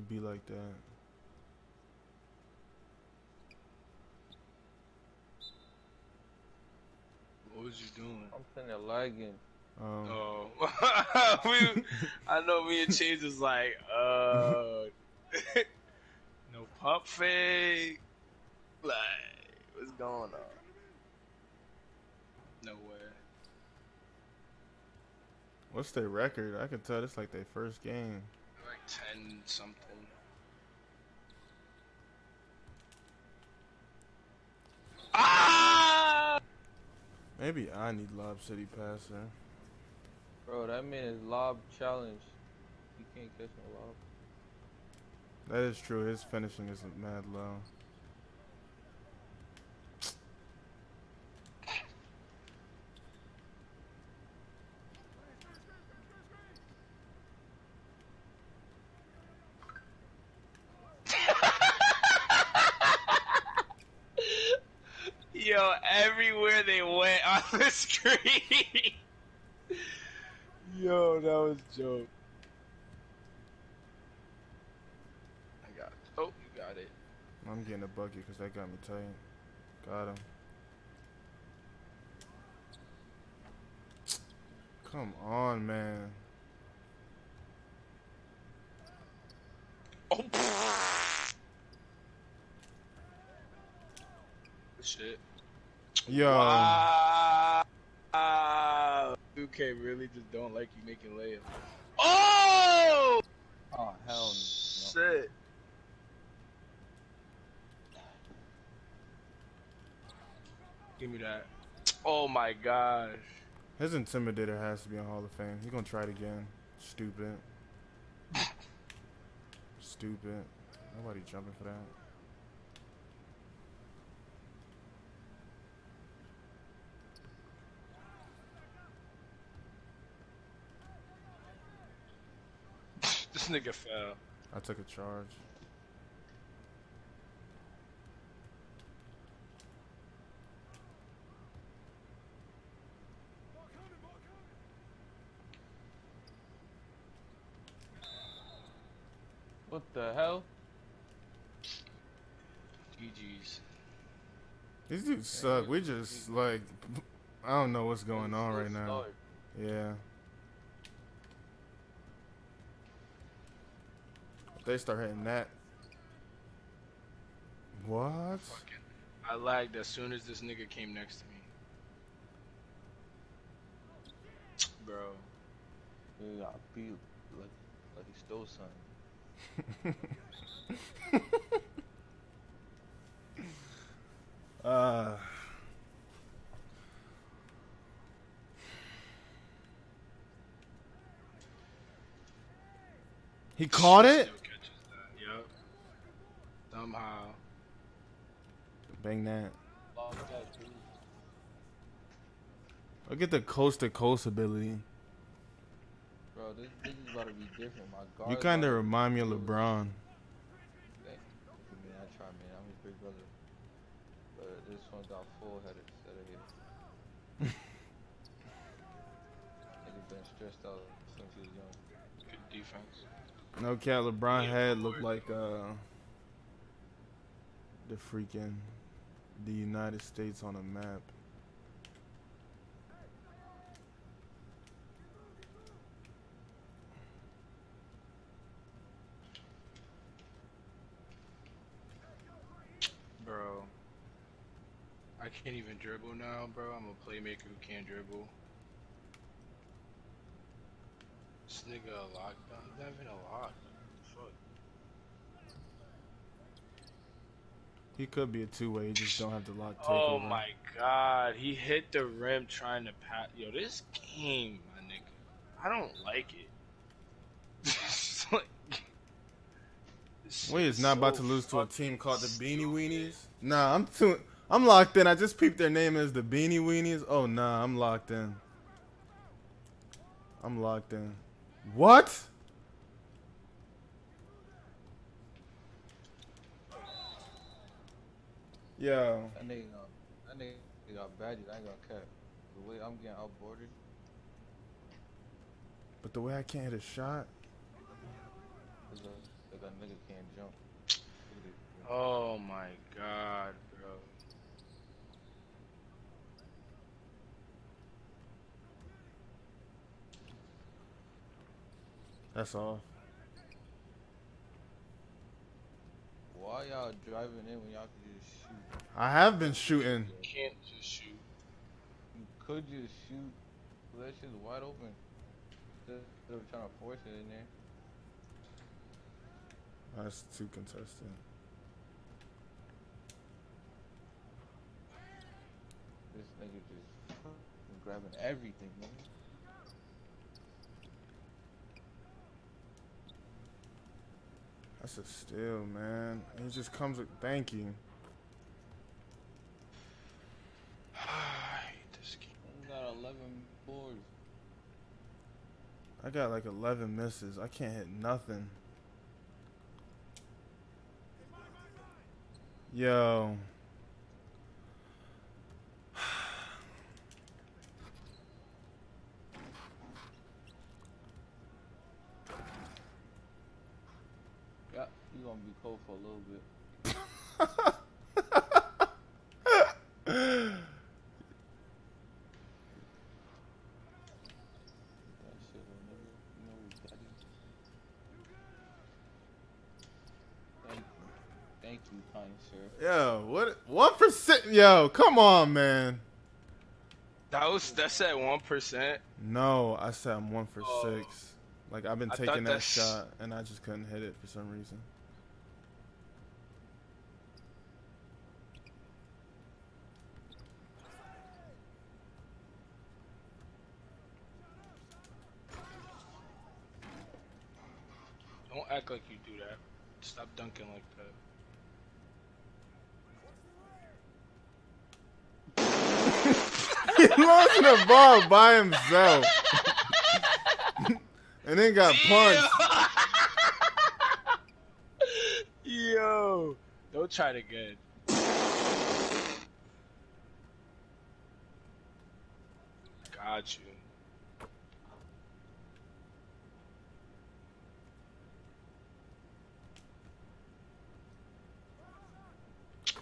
It'd be like that. What was you doing? I'm sitting there lagging. Um, Oh, we, I know me and Chase is like, uh, no pump fake. Like, what's going on? No way. what's their record? I can tell it's like their first game. Like 10 something. Ah! Maybe I need Lob City Passer. Bro, that man is lob challenge. You can't catch no lob. That is true. His finishing is mad low. Yo, everywhere they went on the screen. Yo, that was a joke. I got. Oh, you got it. I'm getting a bucket because that got me tight. Got him. Come on, man. Oh. Shit. Yo. Wow. 2K really just don't like you making layups. Oh! Oh hell no. Shit. Give me that. Oh my gosh. His intimidator has to be on Hall of Fame. He gonna try it again. Stupid. Stupid. Nobody jumping for that. This nigga fell. I took a charge. What the hell? GG's. These dudes suck. We just like I don't know what's going on right now. Yeah. They start hitting that. What? I lagged as soon as this nigga came next to me. Bro. You got beat like like he stole something. uh He caught it? Somehow. Bang that. Lob that too. Look at the coast to coast ability. Bro, this, this is about to be different. My guard. You kind of remind me of LeBron. Man, I try, man. I'm his big brother. But this one got full headed instead of here. Nigga been stressed out since he was young. Good defense. No cat, LeBron head looked like uh the freaking the United States on a map. Bro. I can't even dribble now, bro. I'm a playmaker who can't dribble. This nigga a lockdown. He's not even a lock. He could be a two way, he just don't have the lock Oh takeover. my god. He hit the rim trying to pass. Yo, this game, my nigga. I don't like it. Like- We is not about to lose to a team called the Beanie. Weenies. Nah, I'm too I'm locked in. I just peeped their name as the Beanie Weenies. Oh nah, I'm locked in. I'm locked in. What? Yo. That nigga, got- that nigga got badges. I ain't gonna cap. The way I'm getting outboarded, But the way I can't hit a shot, is a, Like that nigga can't jump. Look at this. Oh my god, bro. That's all. Why y'all driving in when y'all could just shoot? I have been shooting. You can't just shoot. You could just shoot. but That shit's wide open. Instead of trying to force it in there. That's too contested. This nigga just grabbing everything, man. That's a steal, man. He just comes with thank you. I hate this game. You got 11 boards. I got like 11 misses. I can't hit nothing. Yo. Yeah, you gonna be cold for a little bit. That shit, little nigga. You know we got you. Thank you. Thank you, kind sir. Yo, what? One percent? Yo, come on, man. That was that's at one percent. No, I said I'm one for Oh. six. Like I've been I taking that shot and I just couldn't hit it for some reason. Don't act like you do that. Stop dunking like that. He lost the ball by himself. and then got punched. Yo, don't try it again. Got you.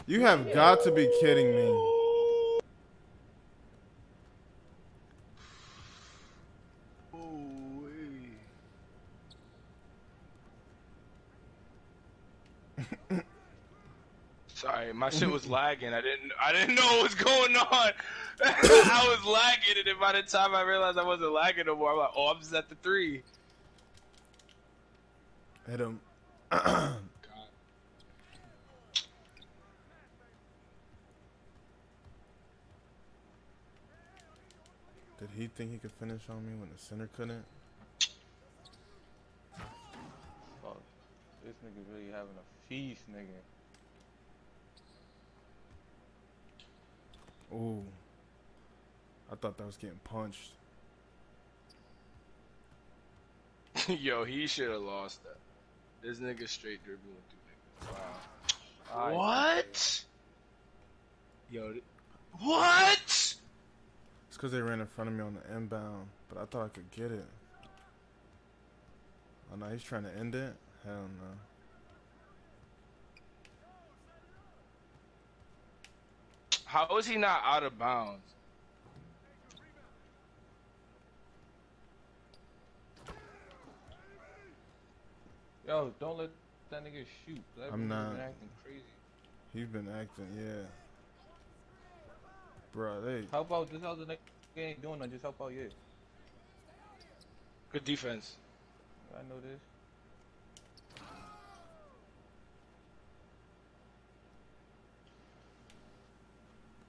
You have got to be kidding me. My shit was mm-hmm. lagging. I didn't I didn't know what was going on. I was lagging and then by the time I realized I wasn't lagging no more, I'm like, oh I'm just at the three. Hit him. Did he think he could finish on me when the center couldn't? Fuck. This nigga really having a feast, nigga. Ooh. I thought that was getting punched. Yo, he should have lost that. This nigga straight dribbling through niggas. Wow. What? Yo, what? It's because they ran in front of me on the inbound, but I thought I could get it. Oh no, he's trying to end it? Hell no. How is he not out of bounds? Yo, don't let that nigga shoot. That I'm not. been acting crazy. He's been acting, yeah. Bro, they. How about just this the nigga ain't doing nothing? Just help out, yeah. Good defense. I know this.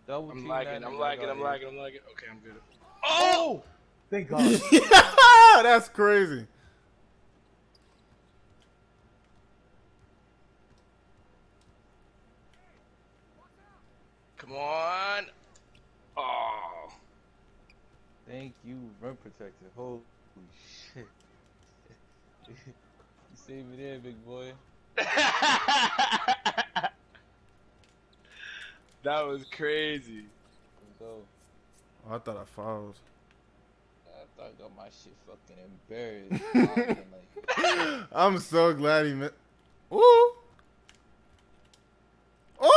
Double I'm team lagging. I'm nigga, lagging. I I'm got lagging. I'm lagging. Okay, I'm good. Oh! oh! Thank God. That's crazy. Come on. Oh. Thank you, rim protector. Holy shit. you saved me there, big boy. That was crazy. Let's go. Oh, I thought I fouled. I thought I got my shit fucking embarrassed. I was like, I'm so glad he mi- Ooh. Ooh.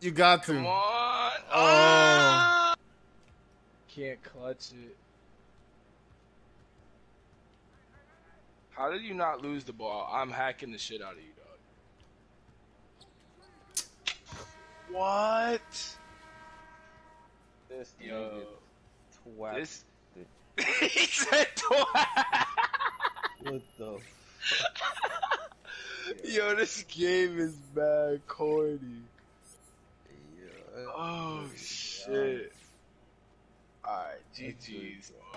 You got to. Come on. Oh. Ah! Can't clutch it. How did you not lose the ball? I'm hacking the shit out of you, dog. What? This Yo. nigga twat. This. he said twice. What the? Yo, this game is bad corny. Yeah. Oh shit. Alright, GG's. GG.